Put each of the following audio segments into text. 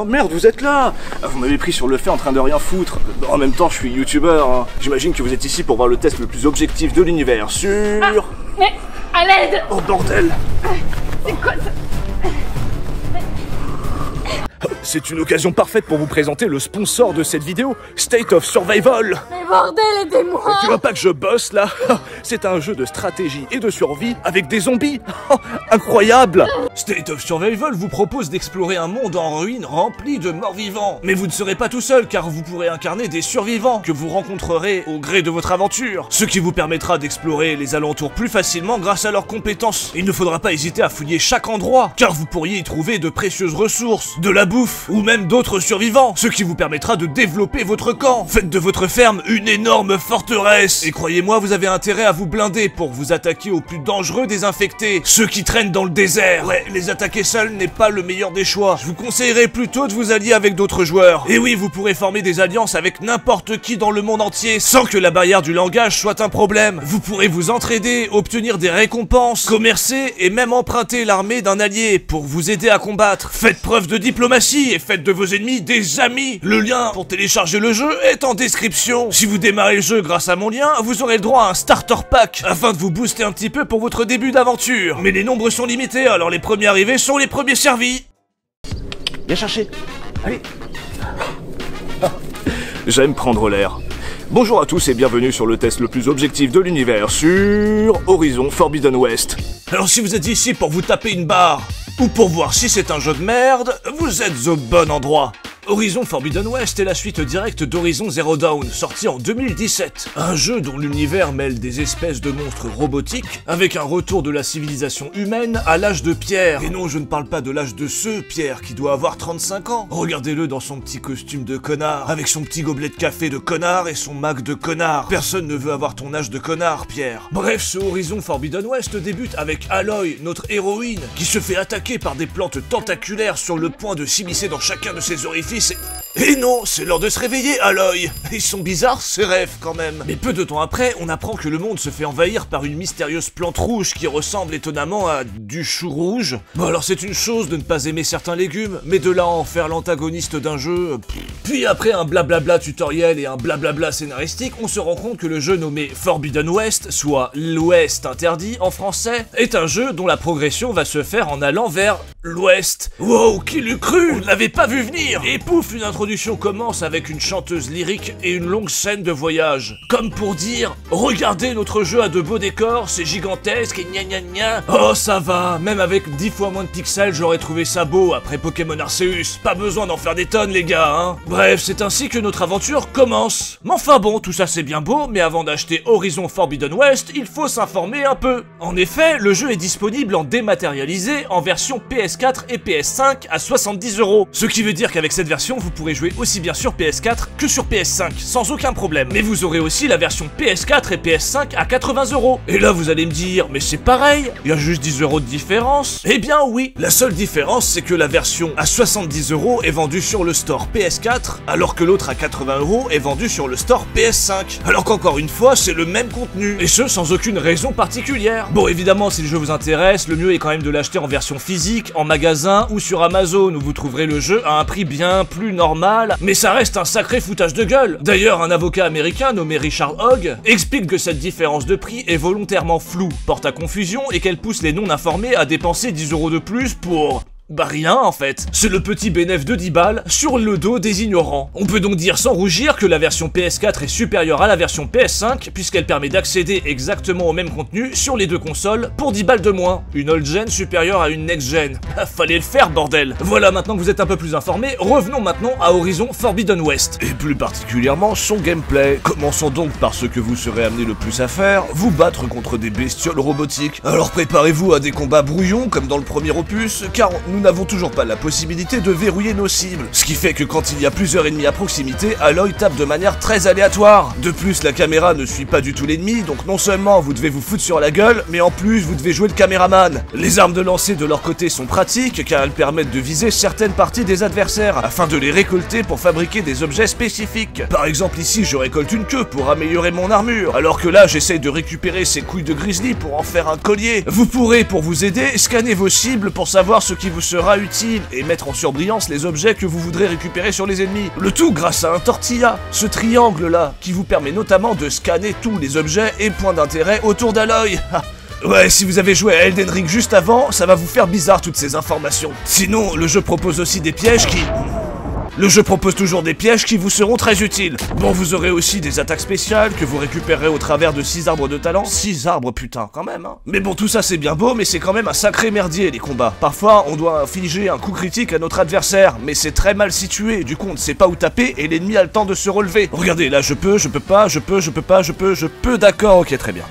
Oh merde, vous êtes là Ah, Vous m'avez pris sur le fait en train de rien foutre. En même temps, je suis youtubeur. hein. J'imagine que vous êtes ici pour voir le test le plus objectif de l'univers sur... Mais à l'aide Oh bordel C'est quoi ça? C'est une occasion parfaite pour vous présenter le sponsor de cette vidéo, State of Survival bordel, aidez-moi Tu vois pas que je bosse là? C'est un jeu de stratégie et de survie avec des zombies Incroyable State of Survival vous propose d'explorer un monde en ruine rempli de morts vivants. Mais vous ne serez pas tout seul car vous pourrez incarner des survivants que vous rencontrerez au gré de votre aventure. Ce qui vous permettra d'explorer les alentours plus facilement grâce à leurs compétences. Il ne faudra pas hésiter à fouiller chaque endroit car vous pourriez y trouver de précieuses ressources, de la bouffe ou même d'autres survivants. Ce qui vous permettra de développer votre camp. Faites de votre ferme une énorme forteresse. Et croyez-moi, vous avez intérêt à vous blinder pour vous attaquer aux plus dangereux des infectés, ceux qui traînent dans le désert. Ouais, les attaquer seuls n'est pas le meilleur des choix. Je vous conseillerais plutôt de vous allier avec d'autres joueurs. Et oui, vous pourrez former des alliances avec n'importe qui dans le monde entier sans que la barrière du langage soit un problème. Vous pourrez vous entraider, obtenir des récompenses, commercer et même emprunter l'armée d'un allié pour vous aider à combattre. Faites preuve de diplomatie et faites de vos ennemis des amis. Le lien pour télécharger le jeu est en description. Vous démarrez le jeu grâce à mon lien, vous aurez le droit à un starter pack afin de vous booster un petit peu pour votre début d'aventure. Mais les nombres sont limités, alors les premiers arrivés sont les premiers servis. Viens chercher. Allez. J'aime prendre l'air. Bonjour à tous et bienvenue sur le test le plus objectif de l'univers sur Horizon Forbidden West. Alors si vous êtes ici pour vous taper une barre ou pour voir si c'est un jeu de merde, vous êtes au bon endroit. Horizon Forbidden West est la suite directe d'Horizon Zero Dawn, sorti en 2017. Un jeu dont l'univers mêle des espèces de monstres robotiques, avec un retour de la civilisation humaine à l'âge de pierre. Et non, je ne parle pas de l'âge de ce Pierre qui doit avoir 35 ans. Regardez-le dans son petit costume de connard, avec son petit gobelet de café de connard et son Mac de connard. Personne ne veut avoir ton âge de connard, Pierre. Bref, ce Horizon Forbidden West débute avec Aloy, notre héroïne, qui se fait attaquer par des plantes tentaculaires sur le point de s'immiscer dans chacun de ses orifices et... Et non, c'est l'heure de se réveiller, Aloy. Ils sont bizarres, ces rêves, quand même. Mais peu de temps après, on apprend que le monde se fait envahir par une mystérieuse plante rouge qui ressemble étonnamment à du chou rouge. Bon alors c'est une chose de ne pas aimer certains légumes, mais de là en faire l'antagoniste d'un jeu... Puis après un blablabla tutoriel et un blablabla scénaristique, on se rend compte que le jeu nommé Forbidden West, soit l'Ouest interdit en français, est un jeu dont la progression va se faire en allant vers l'Ouest. Wow, qui l'eût cru? On ne l'avait pas vu venir pouf, une introduction commence avec une chanteuse lyrique et une longue scène de voyage. Comme pour dire, regardez notre jeu a de beaux décors, c'est gigantesque et gna gna gna. Oh ça va, même avec 10 fois moins de pixels, j'aurais trouvé ça beau après Pokémon Arceus. Pas besoin d'en faire des tonnes les gars, hein. Bref, c'est ainsi que notre aventure commence. Mais enfin bon, tout ça c'est bien beau, mais avant d'acheter Horizon Forbidden West, il faut s'informer un peu. En effet, le jeu est disponible en dématérialisé en version PS4 et PS5 à 70 euros. Ce qui veut dire qu'avec cette version, vous pourrez jouer aussi bien sur PS4 que sur PS5, sans aucun problème. Mais vous aurez aussi la version PS4 et PS5 à 80 euros. Et là, vous allez me dire, mais c'est pareil, il y a juste 10 euros de différence. Eh bien oui, la seule différence, c'est que la version à 70 euros est vendue sur le store PS4, alors que l'autre à 80 euros est vendue sur le store PS5. Alors qu'encore une fois, c'est le même contenu, et ce sans aucune raison particulière. Bon, évidemment, si le jeu vous intéresse, le mieux est quand même de l'acheter en version physique, en magasin ou sur Amazon, où vous trouverez le jeu à un prix bien plus normal, mais ça reste un sacré foutage de gueule. D'ailleurs, un avocat américain nommé Richard Hogg explique que cette différence de prix est volontairement floue, porte à confusion et qu'elle pousse les non-informés à dépenser 10 euros de plus pour... Bah rien en fait, c'est le petit bénéf de 10 balles sur le dos des ignorants. On peut donc dire sans rougir que la version PS4 est supérieure à la version PS5 puisqu'elle permet d'accéder exactement au même contenu sur les deux consoles pour 10 balles de moins. Une old gen supérieure à une next gen. Ah, Fallait le faire bordel Voilà maintenant que vous êtes un peu plus informés, revenons maintenant à Horizon Forbidden West. Et plus particulièrement son gameplay. Commençons donc par ce que vous serez amené le plus à faire, vous battre contre des bestioles robotiques. Alors préparez-vous à des combats brouillons comme dans le premier opus, car nous n'avons toujours pas la possibilité de verrouiller nos cibles. Ce qui fait que quand il y a plusieurs ennemis à proximité, Aloy tape de manière très aléatoire. De plus, la caméra ne suit pas du tout l'ennemi, donc non seulement vous devez vous foutre sur la gueule, mais en plus vous devez jouer le caméraman. Les armes de lancer de leur côté sont pratiques, car elles permettent de viser certaines parties des adversaires, afin de les récolter pour fabriquer des objets spécifiques. Par exemple ici, je récolte une queue pour améliorer mon armure, alors que là j'essaye de récupérer ces couilles de grizzly pour en faire un collier. Vous pourrez, pour vous aider, scanner vos cibles pour savoir ce qui vous sera utile et mettre en surbrillance les objets que vous voudrez récupérer sur les ennemis. Le tout grâce à un tortilla, ce triangle là, qui vous permet notamment de scanner tous les objets et points d'intérêt autour d'Aloy. Ouais, si vous avez joué à Elden Ring juste avant, ça va vous faire bizarre toutes ces informations. Sinon, le jeu propose aussi des pièges qui... Le jeu propose toujours des pièges qui vous seront très utiles. Bon, vous aurez aussi des attaques spéciales que vous récupérerez au travers de 6 arbres de talent. 6 arbres, putain, quand même, hein. Mais bon, tout ça c'est bien beau, mais c'est quand même un sacré merdier, les combats. Parfois, on doit infliger un coup critique à notre adversaire, mais c'est très mal situé, du coup on ne sait pas où taper et l'ennemi a le temps de se relever. Regardez, là je peux, je peux pas, je peux, je peux pas, je peux, je peux, d'accord, ok, très bien.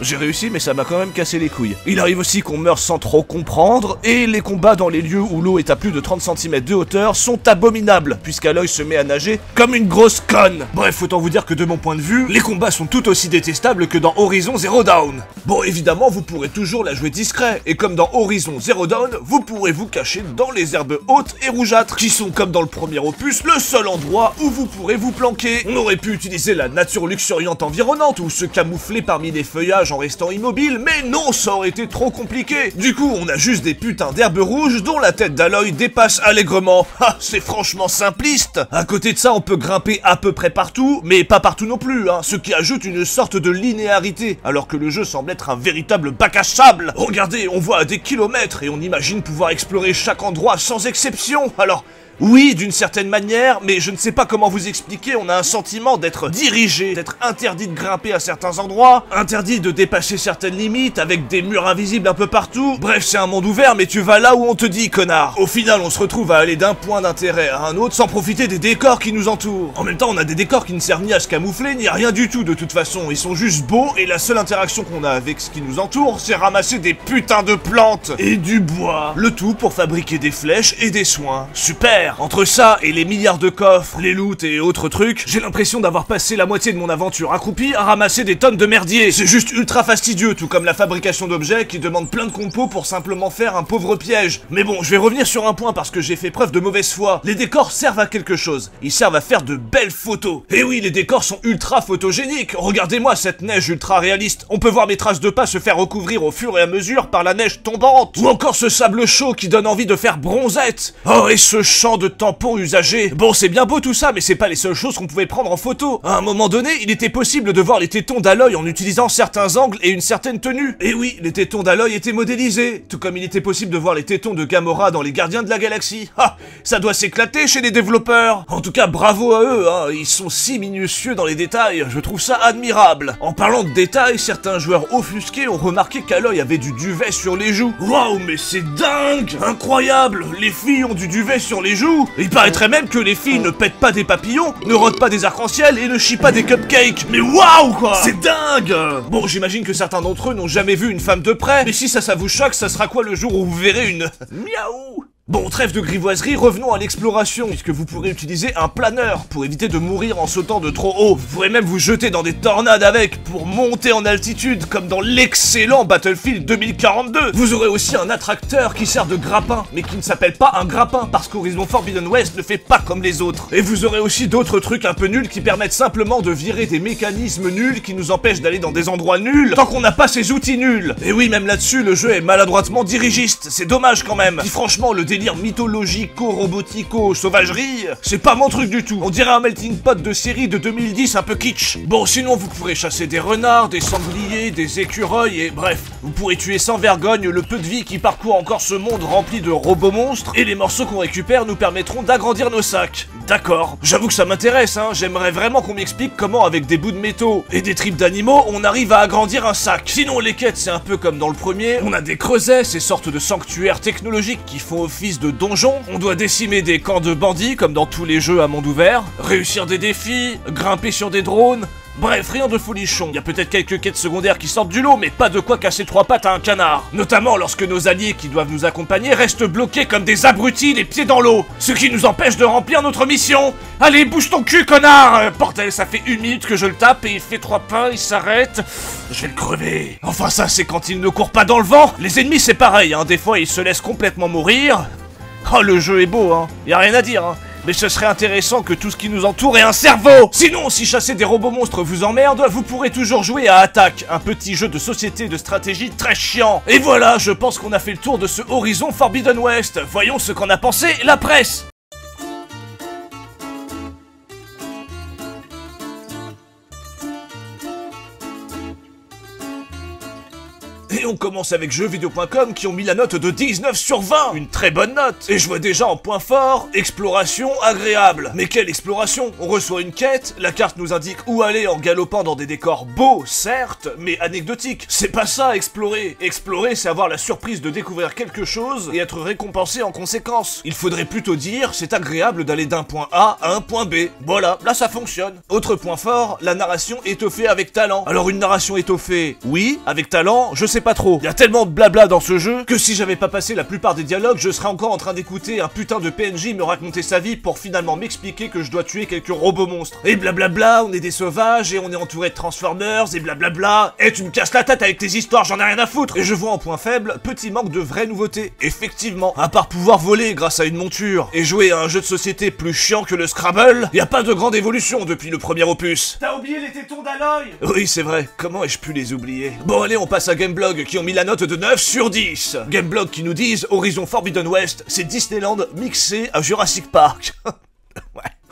J'ai réussi, mais ça m'a quand même cassé les couilles. Il arrive aussi qu'on meurt sans trop comprendre, et les combats dans les lieux où l'eau est à plus de 30 cm de hauteur sont abominables, puisqu'Aloy se met à nager comme une grosse conne. Bref, autant vous dire que de mon point de vue, les combats sont tout aussi détestables que dans Horizon Zero Dawn. Bon, évidemment, vous pourrez toujours la jouer discret, et comme dans Horizon Zero Dawn, vous pourrez vous cacher dans les herbes hautes et rougeâtres, qui sont comme dans le premier opus, le seul endroit où vous pourrez vous planquer. On aurait pu utiliser la nature luxuriante environnante, ou se camoufler parmi les feuillages en restant immobile, mais non, ça aurait été trop compliqué. Du coup, on a juste des putains d'herbes rouges dont la tête d'Aloy dépasse allègrement. Ah, c'est franchement simpliste. À côté de ça, on peut grimper à peu près partout, mais pas partout non plus, hein, ce qui ajoute une sorte de linéarité, alors que le jeu semble être un véritable bac à sable. Regardez, on voit à des kilomètres et on imagine pouvoir explorer chaque endroit sans exception. Alors, oui, d'une certaine manière, mais je ne sais pas comment vous expliquer, on a un sentiment d'être dirigé, d'être interdit de grimper à certains endroits, interdit de dépasser certaines limites, avec des murs invisibles un peu partout. Bref, c'est un monde ouvert, mais tu vas là où on te dit, connard. Au final, on se retrouve à aller d'un point d'intérêt à un autre sans profiter des décors qui nous entourent. En même temps, on a des décors qui ne servent ni à se camoufler, ni à rien du tout de toute façon. Ils sont juste beaux, et la seule interaction qu'on a avec ce qui nous entoure, c'est ramasser des putains de plantes et du bois. Le tout pour fabriquer des flèches et des soins. Super entre ça et les milliards de coffres, les loots et autres trucs, j'ai l'impression d'avoir passé la moitié de mon aventure accroupie à ramasser des tonnes de merdier. C'est juste ultra fastidieux, tout comme la fabrication d'objets qui demande plein de compos pour simplement faire un pauvre piège. Mais bon, je vais revenir sur un point parce que j'ai fait preuve de mauvaise foi. Les décors servent à quelque chose. Ils servent à faire de belles photos. Et oui, les décors sont ultra photogéniques. Regardez-moi cette neige ultra réaliste. On peut voir mes traces de pas se faire recouvrir au fur et à mesure par la neige tombante. Ou encore ce sable chaud qui donne envie de faire bronzette. Oh, et ce champ de tampons usagés. Bon, c'est bien beau tout ça, mais c'est pas les seules choses qu'on pouvait prendre en photo. À un moment donné, il était possible de voir les tétons d'Aloy en utilisant certains angles et une certaine tenue. Et oui, les tétons d'Aloy étaient modélisés, tout comme il était possible de voir les tétons de Gamora dans les Gardiens de la Galaxie. Ah, ça doit s'éclater chez les développeurs. En tout cas, bravo à eux, hein. ils sont si minutieux dans les détails, je trouve ça admirable. En parlant de détails, certains joueurs offusqués ont remarqué qu'Aloy avait du duvet sur les joues. Waouh, mais c'est dingue Incroyable Les filles ont du duvet sur les joues Il paraîtrait même que les filles ne pètent pas des papillons, ne rôdent pas des arcs-en-ciel et ne chient pas des cupcakes. Mais waouh quoi. C'est dingue. Bon, j'imagine que certains d'entre eux n'ont jamais vu une femme de près, mais si ça, ça vous choque, ça sera quoi le jour où vous verrez une... Miaou? Bon, trêve de grivoiserie, revenons à l'exploration, puisque vous pourrez utiliser un planeur pour éviter de mourir en sautant de trop haut. Vous pourrez même vous jeter dans des tornades avec pour monter en altitude, comme dans l'excellent Battlefield 2042. Vous aurez aussi un attracteur qui sert de grappin, mais qui ne s'appelle pas un grappin, parce qu'Horizon Forbidden West ne fait pas comme les autres. Et vous aurez aussi d'autres trucs un peu nuls qui permettent simplement de virer des mécanismes nuls qui nous empêchent d'aller dans des endroits nuls, tant qu'on n'a pas ces outils nuls. Et oui, même là-dessus, le jeu est maladroitement dirigiste, c'est dommage quand même. Puis franchement, le délire mythologico-robotico-sauvagerie, c'est pas mon truc du tout. On dirait un melting pot de série de 2010 un peu kitsch. Bon, sinon vous pourrez chasser des renards, des sangliers, des écureuils et bref, vous pourrez tuer sans vergogne le peu de vie qui parcourt encore ce monde rempli de robots monstres et les morceaux qu'on récupère nous permettront d'agrandir nos sacs. D'accord, j'avoue que ça m'intéresse, hein. J'aimerais vraiment qu'on m'explique comment avec des bouts de métaux et des tripes d'animaux, on arrive à agrandir un sac. Sinon, les quêtes, c'est un peu comme dans le premier. On a des creusets, ces sortes de sanctuaires technologiques qui font office de donjon, on doit décimer des camps de bandits comme dans tous les jeux à monde ouvert, réussir des défis, grimper sur des drones, Bref, rien de folichon. Il y a peut-être quelques quêtes secondaires qui sortent du lot, mais pas de quoi casser trois pattes à un canard. Notamment lorsque nos alliés qui doivent nous accompagner restent bloqués comme des abrutis les pieds dans l'eau. Ce qui nous empêche de remplir notre mission. Allez, bouge ton cul, connard euh, ça fait une minute que je le tape et il fait trois pas, il s'arrête. Je vais le crever. Enfin ça, c'est quand il ne court pas dans le vent. Les ennemis, c'est pareil, hein. Des fois, ils se laissent complètement mourir. Oh, le jeu est beau, hein. Y a rien à dire, hein. Mais ce serait intéressant que tout ce qui nous entoure ait un cerveau Sinon, si chasser des robots monstres vous emmerde, vous pourrez toujours jouer à Attack, un petit jeu de société de stratégie très chiant. Et voilà, je pense qu'on a fait le tour de ce Horizon Forbidden West. Voyons ce qu'en a pensé la presse on commence avec jeuxvideo.com qui ont mis la note de 19 sur 20 Une très bonne note Et je vois déjà en point fort, exploration agréable Mais quelle exploration? On reçoit une quête, la carte nous indique où aller en galopant dans des décors beaux, certes, mais anecdotiques. C'est pas ça, explorer Explorer, c'est avoir la surprise de découvrir quelque chose et être récompensé en conséquence. Il faudrait plutôt dire, c'est agréable d'aller d'un point A à un point B. Voilà, là ça fonctionne. Autre point fort, la narration étoffée avec talent. Alors une narration étoffée, oui, avec talent, je sais pas trop. Il y a tellement de blabla dans ce jeu que si j'avais pas passé la plupart des dialogues, je serais encore en train d'écouter un putain de PNJ me raconter sa vie pour finalement m'expliquer que je dois tuer quelques robots monstres. Et blablabla, on est des sauvages et on est entouré de Transformers et blablabla. Et tu me casses la tête avec tes histoires, j'en ai rien à foutre. Et je vois en point faible, petit manque de vraies nouveautés. Effectivement, à part pouvoir voler grâce à une monture et jouer à un jeu de société plus chiant que le Scrabble, y a pas de grande évolution depuis le premier opus. T'as oublié les tétons d'Aloy? Oui, c'est vrai. Comment ai-je pu les oublier? Bon, allez, on passe à Gameblog qui ont mis la note de 9 sur 10. Gameblog qui nous disent Horizon Forbidden West, c'est Disneyland mixé à Jurassic Park.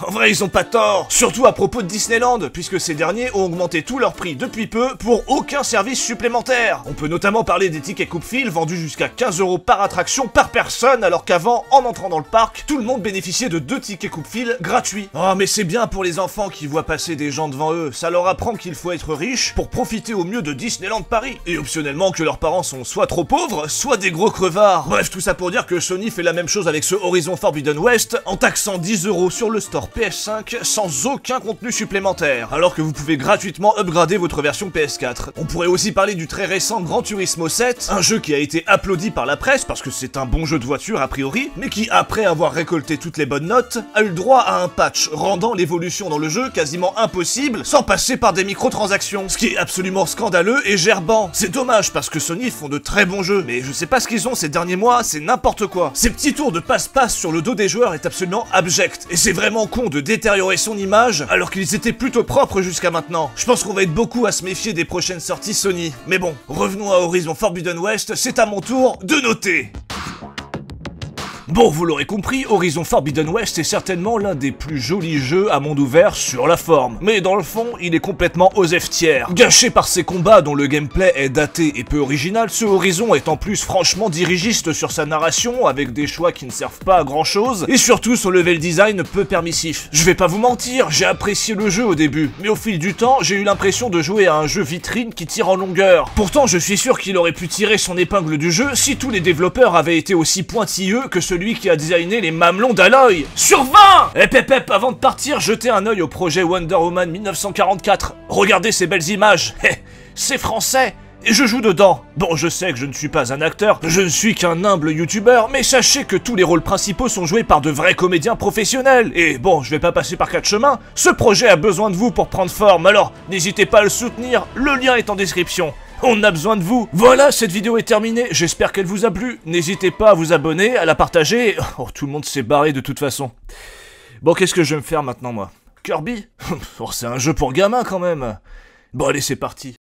En vrai, ils ont pas tort, surtout à propos de Disneyland, puisque ces derniers ont augmenté tout leur prix depuis peu pour aucun service supplémentaire. On peut notamment parler des tickets coupe-fil vendus jusqu'à 15 euros par attraction par personne, alors qu'avant, en entrant dans le parc, tout le monde bénéficiait de deux tickets coupe-fil gratuits. Oh, mais c'est bien pour les enfants qui voient passer des gens devant eux, ça leur apprend qu'il faut être riche pour profiter au mieux de Disneyland Paris. Et optionnellement que leurs parents sont soit trop pauvres, soit des gros crevards. Bref, tout ça pour dire que Sony fait la même chose avec ce Horizon Forbidden West, en taxant 10 euros sur le store PS5 sans aucun contenu supplémentaire, alors que vous pouvez gratuitement upgrader votre version PS4. On pourrait aussi parler du très récent Gran Turismo 7, un jeu qui a été applaudi par la presse parce que c'est un bon jeu de voiture a priori, mais qui après avoir récolté toutes les bonnes notes, a eu le droit à un patch rendant l'évolution dans le jeu quasiment impossible sans passer par des microtransactions, ce qui est absolument scandaleux et gerbant. C'est dommage parce que Sony font de très bons jeux, mais je sais pas ce qu'ils ont ces derniers mois, c'est n'importe quoi. Ces petits tours de passe-passe sur le dos des joueurs est absolument abject, et c'est vraiment de détériorer son image alors qu'ils étaient plutôt propres jusqu'à maintenant. Je pense qu'on va être beaucoup à se méfier des prochaines sorties Sony. Mais bon, revenons à Horizon Forbidden West, c'est à mon tour de noter. Bon, vous l'aurez compris, Horizon Forbidden West est certainement l'un des plus jolis jeux à monde ouvert sur la forme. Mais dans le fond, il est complètement osef tiers. Gâché par ses combats dont le gameplay est daté et peu original, ce Horizon est en plus franchement dirigiste sur sa narration, avec des choix qui ne servent pas à grand chose, et surtout son level design peu permissif. Je vais pas vous mentir, j'ai apprécié le jeu au début, mais au fil du temps, j'ai eu l'impression de jouer à un jeu vitrine qui tire en longueur. Pourtant, je suis sûr qu'il aurait pu tirer son épingle du jeu si tous les développeurs avaient été aussi pointilleux que celui qui a designé les mamelons d'Aloy. Sur 20 Eh pep, avant de partir, jetez un œil au projet Wonder Woman 1944. Regardez ces belles images. Eh, c'est français et je joue dedans. Bon, je sais que je ne suis pas un acteur, je ne suis qu'un humble youtubeur, mais sachez que tous les rôles principaux sont joués par de vrais comédiens professionnels. Et bon, je vais pas passer par quatre chemins, ce projet a besoin de vous pour prendre forme, alors n'hésitez pas à le soutenir, le lien est en description. On a besoin de vous Voilà, cette vidéo est terminée, j'espère qu'elle vous a plu. N'hésitez pas à vous abonner, à la partager. Oh, tout le monde s'est barré de toute façon. Bon, qu'est-ce que je vais me faire maintenant, moi? Kirby? Oh, c'est un jeu pour gamins, quand même Bon, allez, c'est parti.